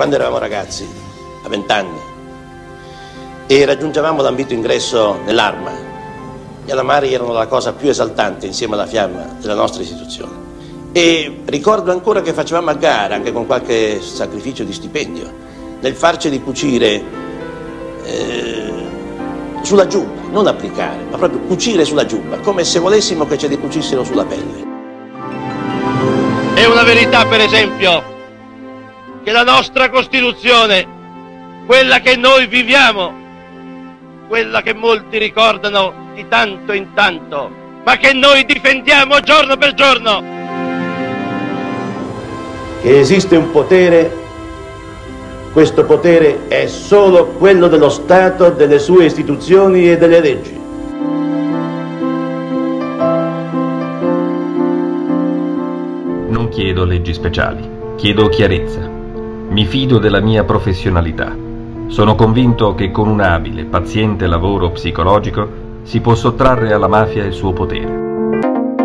Quando eravamo ragazzi, a vent'anni, e raggiungevamo l'ambito ingresso nell'arma, gli alamari erano la cosa più esaltante insieme alla fiamma della nostra istituzione. E ricordo ancora che facevamo a gara, anche con qualche sacrificio di stipendio, nel farceli cucire eh, sulla giubba, non applicare, ma proprio cucire sulla giubba, come se volessimo che ce li cucissero sulla pelle. È una verità, per esempio, che la nostra Costituzione, quella che noi viviamo, quella che molti ricordano di tanto in tanto, ma che noi difendiamo giorno per giorno. Che esiste un potere, questo potere è solo quello dello Stato, delle sue istituzioni e delle leggi. Non chiedo leggi speciali, chiedo chiarezza. Mi fido della mia professionalità. Sono convinto che con un abile, paziente lavoro psicologico si può sottrarre alla mafia il suo potere.